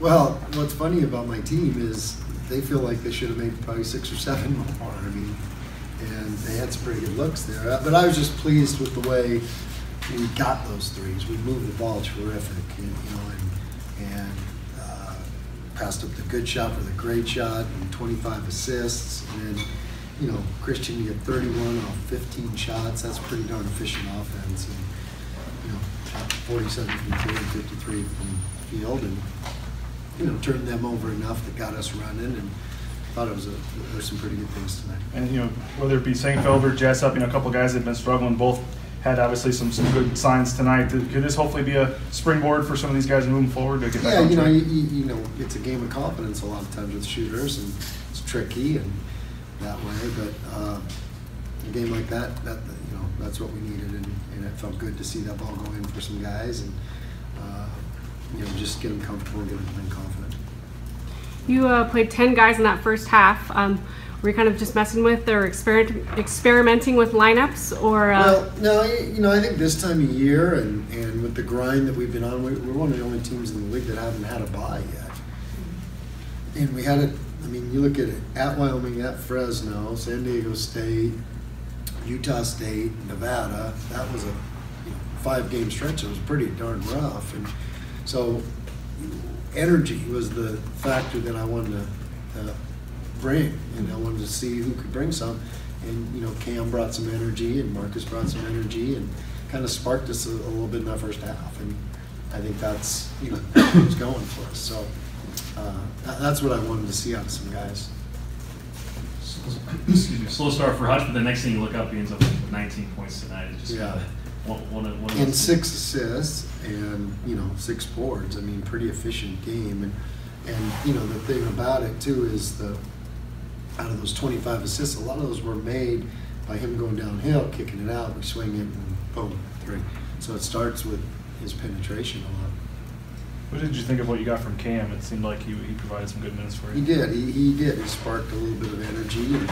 Well, what's funny about my team is they feel like they should have made probably six or seven more. I mean, and they had some pretty good looks there. Uh, But I was just pleased with the way we got those threes. We moved the ball terrific, you know, and, and uh, passed up the good shot for the great shot and 25 assists. And then, you know, Christian, you get 31 off 15 shots. That's pretty darn efficient offense. And, you know, 47 from three and 53 from field, and you know, turned them over enough that got us running, and thought it was a, there were some pretty good things tonight. And, you know, whether it be Sengfelder or Jessup, you know, a couple of guys that have been struggling, both had obviously some, some good signs tonight. Could this hopefully be a springboard for some of these guys moving forward to get back Yeah, on you know, track? you, you you know, it's a game of confidence a lot of times with shooters, and it's tricky and that way. But uh, a game like that, that you know, that's what we needed, and, and it felt good to see that ball go in for some guys, and uh, you know, just get them comfortable, and get them playing confident. You uh, played 10 guys in that first half. Um, were you kind of just messing with or experiment, experimenting with lineups? Or uh, Well, no, you know, I think this time of year and, and with the grind that we've been on, we- we're one of the only teams in the league that haven't had a bye yet. And we had it, I mean, you look at it, at Wyoming, at Fresno, San Diego State, Utah State, Nevada, that was a you know, five-game stretch. It was pretty darn rough. And so energy was the factor that I wanted to uh, bring, and I wanted to see who could bring some. And you know, Cam brought some energy, and Marcus brought some energy, and kind of sparked us a, a little bit in that first half. And I think that's you know what's going for us. So uh, that, that's what I wanted to see out of some guys. excuse me, slow start for Hutch, but the next thing you look up, he ends up with 19 points tonight. It's just Yeah. One, one of one of And six assists and, you know, six boards. I mean, pretty efficient game. And, and, you know, the thing about it too is the, out of those twenty-five assists, a lot of those were made by him going downhill, kicking it out, we swing it, and boom, three. So it starts with his penetration a lot. What did you think of what you got from Cam? It seemed like he, he provided some good minutes for you. He did, he, he did. He sparked a little bit of energy and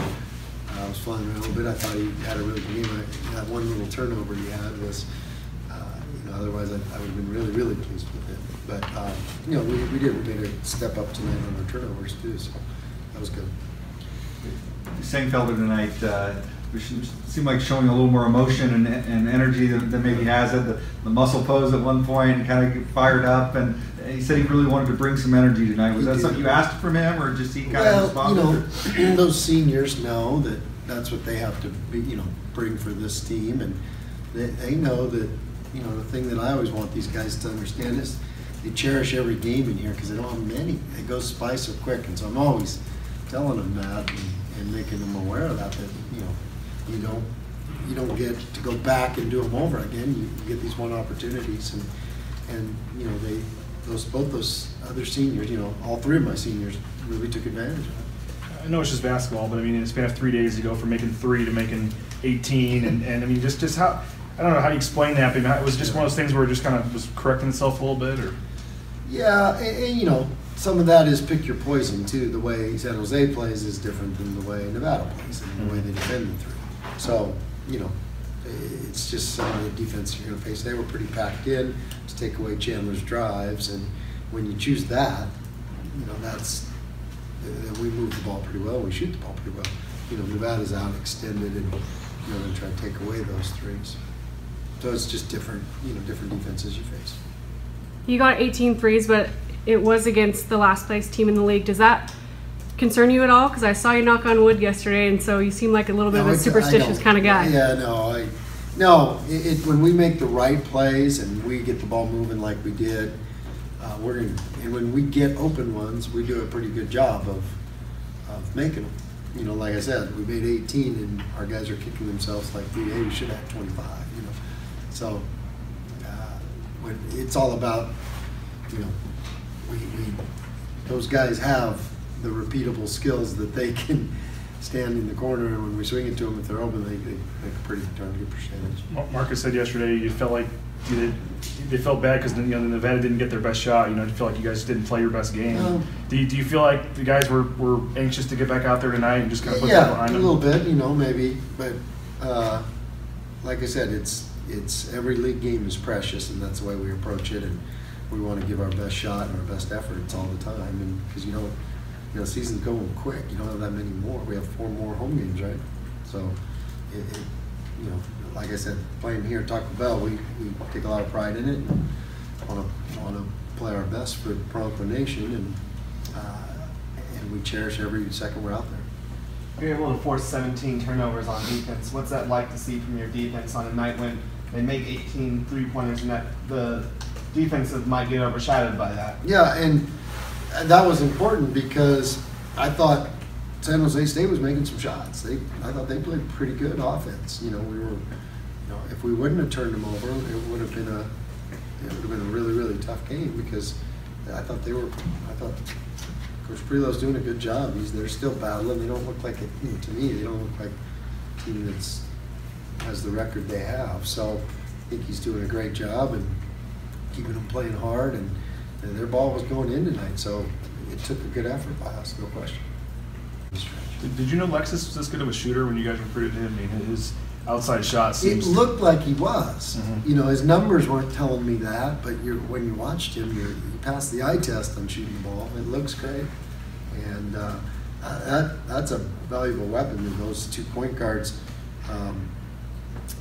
uh, was flying around a little bit. I thought he had a really good game. I- That one little turnover he had was, uh, you know, otherwise I, I would have been really, really pleased with it. But, uh, you know, we, we did, we made a step up tonight on our turnovers too, so that was good. Sengfelder tonight, uh, we should- seemed like showing a little more emotion and, and energy than, than maybe he has it. The, the muscle pose at one point kind of fired up, and he said he really wanted to bring some energy tonight. Was He that did. something you asked from him, or just he kind of Well, responded? you know, those seniors know that that's what they have to be, you know, bring for this team, and they, they know that, you know, the thing that I always want these guys to understand is they cherish every game in here because they don't have many. It goes by so quick, and so I'm always telling them that and, and making them aware of that. That you know, you don't you don't get to go back and do them over again. You, you get these one opportunities, and and you know they those both those other seniors, you know, all three of my seniors really took advantage of it. I know it's just basketball, but I mean, in a span of three days, you go from making three to making 18, and, and I mean, just just how I don't know how you explain that. But it was just one of those things where it just kind of was correcting itself a little bit, or Yeah, and, and, you know, some of that is pick your poison too. The way San Jose plays is different than the way Nevada plays and the way they defend the three. So, you know, it's just some of the defense you're going to face. They were pretty packed in to take away Chandler's drives, and when you choose that, you know, that's we move the ball pretty well. We shoot the ball pretty well. You know, Nevada's out extended, and you know, going to try to take away those threes. So it's just different, you know, different defenses you face. you got 18 threes, but it was against the last place team in the league. Does that concern you at all? Because I saw you knock on wood yesterday, and so you seem like a little bit No, of a superstitious kind of guy. Yeah, no, I, no, it, it, when we make the right plays and we get the ball moving like we did, uh, we're gonna, and when we get open ones, we do a pretty good job of, of making them. You know, like I said, we made eighteen and our guys are kicking themselves like, hey, we should have twenty-five, you know? So, uh, when, it's all about, you know, we, we, those guys have the repeatable skills that they can stand in the corner and when we swing it to them, if they're open, they, they make a pretty darn good percentage. Marcus said yesterday you felt like you did, they felt bad because you know the Nevada didn't get their best shot. You know, you feel like you guys didn't play your best game. No. Do you, do you feel like the guys were, were anxious to get back out there tonight and just kind of put that Yeah, behind a little bit, you know, maybe, but, uh, like I said, it's, it's, every league game is precious and that's the way we approach it and, we want to give our best shot and our best efforts all the time, and, because you don't, you know, season's going quick, you don't have that many more, we have four more home games, right? So, it, it, you know, like I said, playing here at Taco Bell, we, we take a lot of pride in it, and wanna, wanna play our best for Bronco Nation, and, uh, and we cherish every second we're out there. You're able to force 17 turnovers on defense. What's that like to see from your defense on a night when they make 18 three pointers and that the defensive might get overshadowed by that? Yeah, and that was important because I thought San Jose State was making some shots. They, I thought they played pretty good offense. You know, we were, you know, if we wouldn't have turned them over, it would have been a, it would have been a really, really tough game because I thought they were, I thought Coach Prioleau's doing a good job. He's, they're still battling. They don't look like, a, you know, to me, they don't look like a team that's has the record they have. So I think he's doing a great job and keeping them playing hard, and, and their ball was going in tonight, so it took a good effort by us, no question. Did, did you know Lexus was this good of a shooter when you guys recruited him? I mean, his outside shot It looked like he was. Mhm. You know, his numbers weren't telling me that, but you're, when you watched him, you're, you passed the eye test on shooting the ball. It looks great, and uh, uh, that that's a valuable weapon. And those two point guards, um,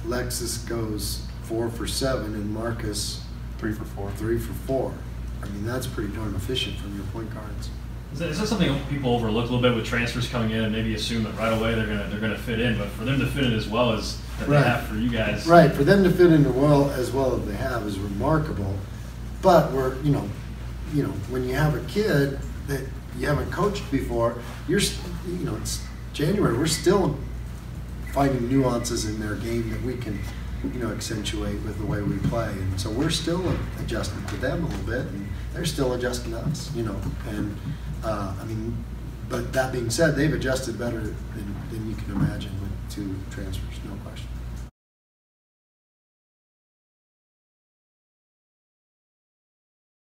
Lexus goes four for seven, and Marcus three for four. three for four. I mean, that's pretty darn efficient from your point guards. Is that, is that something people overlook a little bit with transfers coming in and maybe assume that right away they're gonna they're gonna fit in, but for them to fit in as well as that Right. they have for you guys. Right, for them to fit in well as well as they have is remarkable. But we're, you know, you know, when you have a kid that you haven't coached before, you're, s- you know, it's January. We're still finding nuances in their game that we can, you know, accentuate with the way we play. And so we're still adjusting to them a little bit, and they're still adjusting to us, you know. And uh, I mean, but that being said, they've adjusted better than, than you can imagine with two transfers, no question.